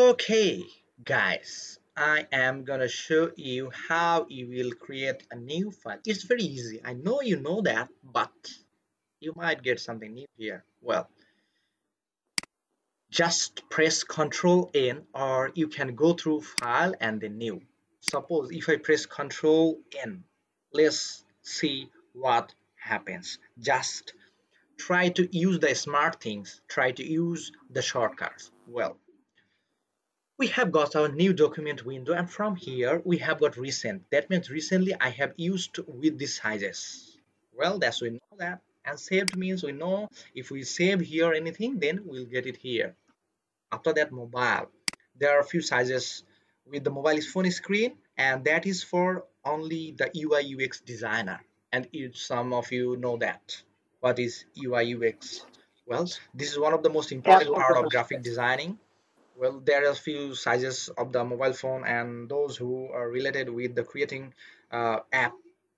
Okay, guys, I am gonna show you how you will create a new file. It's very easy. I know you know that, but you might get something new here. Well, just press Ctrl N or you can go through File and then New. Suppose if I press Ctrl N, let's see what happens. Just try to use the smart things. Try to use the shortcuts. Well, we have got our new document window and from here we have got recent. That means recently i have used with these sizes. Well that's we know that. And saved means we know if we save here anything then we'll get it here. After that mobile. There are a few sizes. With the mobile phone screen and that is for only the UI UX designer. And some of you know that. What is UI UX well this is one of the most important part of graphic designing well there are a few sizes of the mobile phone and those who are related with the creating uh, app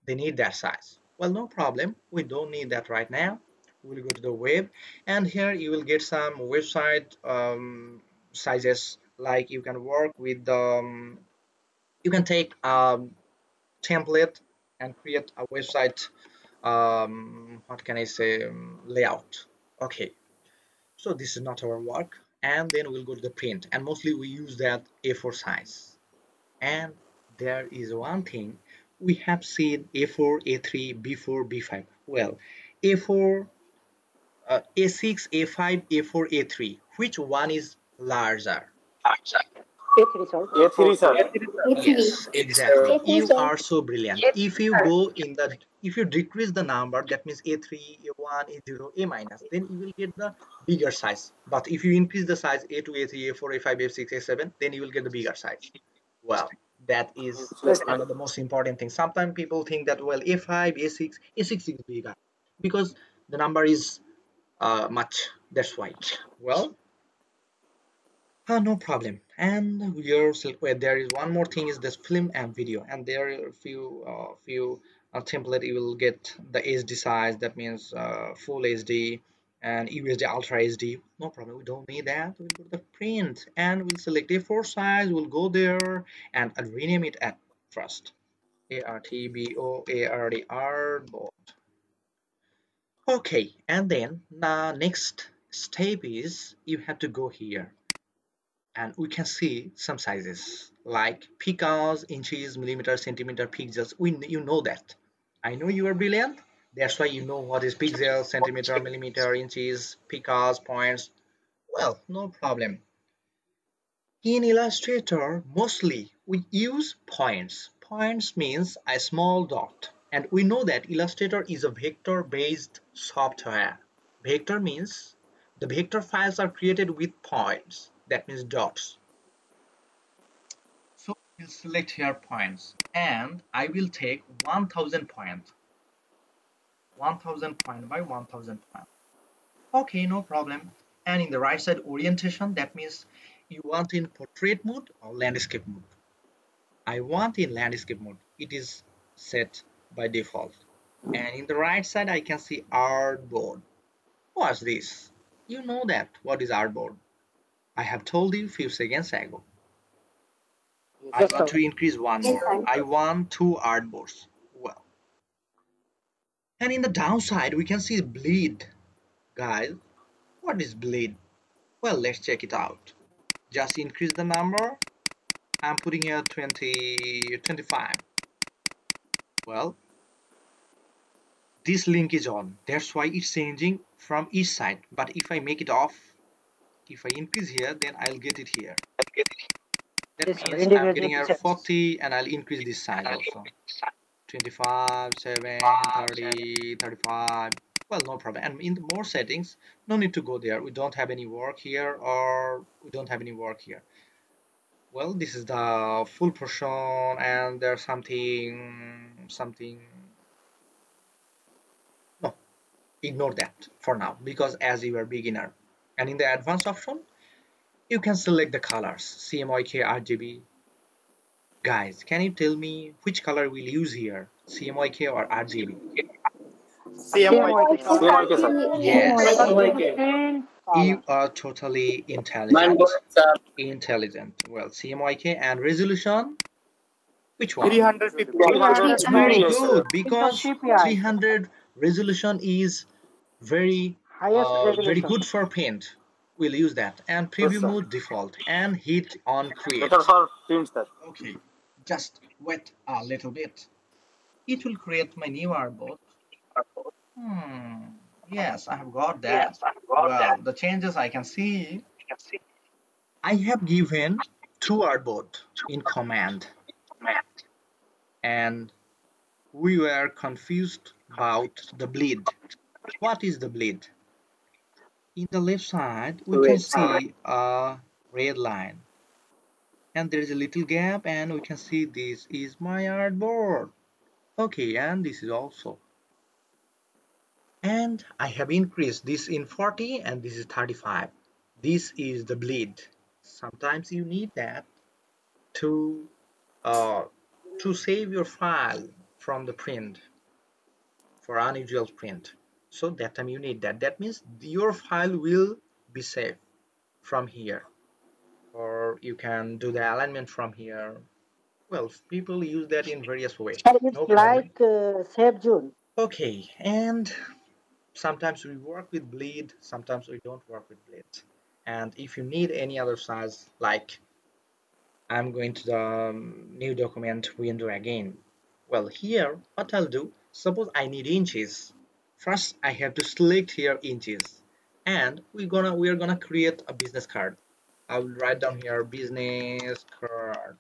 they need that size. Well no problem. We don't need that right now. We'll go to the web. And here you will get some website um, sizes. Like you can work with the um, you can take a template and create a website um, what can I say um, layout. Okay. So this is not our work and then we'll go to the print and mostly we use that A4 size. And there is one thing we have seen A4 A3 B4 B5 well A4 uh, A6 A5 A4 A3 which one is larger A3 sir. A3 sir. Yes, exactly. You are so brilliant. If you go in the, if you decrease the number, that means A3, A1, A0, A minus, then you will get the bigger size. But if you increase the size A2, A3, A4, A5, A6, A7, then you will get the bigger size. Well, that is one of the most important things. Sometimes people think that, well, A5, A6, A6 is bigger because the number is uh, much. That's why. Well, uh, no problem. And your where there is one more thing is this film and video. And there are a few uh, few uh, template you will get the HD size. That means uh, full HD and UHD Ultra HD no problem. We don't need that. We'll the print. And we'll select A4 size. We'll go there and I'll rename it at first. A-R-T-B-O-A-R-D-R board. Okay. And then the next step is you have to go here and we can see some sizes like picas, inches, millimeter, centimeter, pixels. We you know that. I know you are brilliant. That's why you know what is pixel, centimeter, millimeter, inches, picas, points. Well, no problem. In Illustrator, mostly we use points. Points means a small dot. And we know that Illustrator is a vector-based software. Vector means the vector files are created with points that means dots. So we'll select here points. And I will take 1000 points 1000 point by 1000 point. Okay no problem. And in the right side orientation that means you want in portrait mode or landscape mode? I want in landscape mode. It is set by default. And in the right side I can see artboard. What's this? You know that. What is artboard I have told you few seconds ago. I want to increase one more. I want two artboards. Well. And in the downside, we can see bleed. Guys, what is bleed? Well, let's check it out. Just increase the number. I'm putting here 20, 25. Well, this link is on. That's why it's changing from each side. But if I make it off, if I increase here then I'll get it here. That means I'm getting here 40 and I'll increase this size also. 25 7 30 35 well no problem. And in the more settings no need to go there. We don't have any work here or we don't have any work here. Well this is the full portion and there's something something. No ignore that for now because as you are beginner and in the advanced option you can select the colors CMYK RGB guys can you tell me which color we'll use here CMYK or RGB CMYK. yes You are totally intelligent. Intelligent. Well, CMYK and resolution. Which one? 350. Very good because 300 resolution is very Highest uh, resolution. very good for paint. We'll use that and preview sir. mode default and hit on create. Better for print, sir. Okay, just wait a little bit. It will create my new artboard. Hmm. Yes, I have got that. Yes, got well, the changes I can see. I have given two artboard in command, and we were confused about the bleed. What is the bleed? In the left side, we can Red. see a red line, and there is a little gap, and we can see this is my artboard. Okay, and this is also. And I have increased this in 40 and this is 35. This is the bleed. Sometimes you need that to uh, to save your file from the print for unusual print. So that time you need that. That means your file will be safe from here. Or you can do the alignment from here. Well, people use that in various ways. It's No like uh, Save June. Okay, and sometimes we work with bleed, sometimes we don't work with bleed. And if you need any other size, like I'm going to the um, new document window again. Well, here, what I'll do, suppose I need inches. First, I have to select here inches. And we're gonna we're gonna create a business card. I will write down here business card.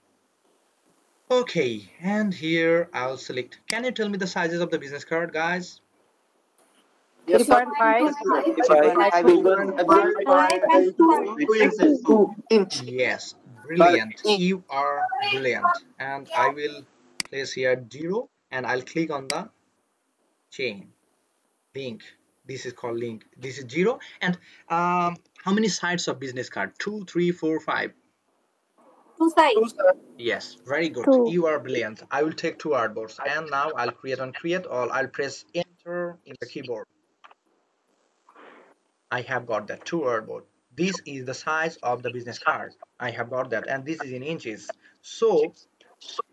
Okay, and here I'll select. Can you tell me the sizes of the business card, guys? Yes, sir. 3.5. Yes, brilliant. You are brilliant. And I will place here zero and I'll click on the chain link. This is called link. This is zero. And um, how many sides of business card? Two, three, four, five. Two sides. Yes, very good. Two. You are brilliant. I will take two artboards and now I'll create on create all. I'll press enter in the keyboard. I have got that two artboard. This is the size of the business card. I have got that and this is in inches. So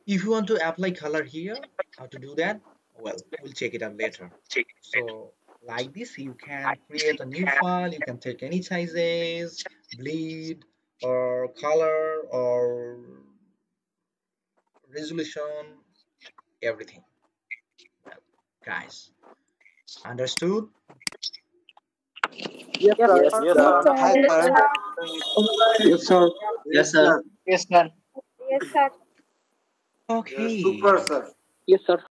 if you want to apply color here, how to do that? Well, we'll check it out later. So like this, you can create a new file. You can take any sizes, bleed, or color, or resolution, everything. Well, guys, understood? Yes, sir. Yes, sir. Yes, sir. Yes, sir. Yes, sir. Yes, sir. Okay. Super, sir. Yes, sir.